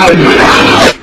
out.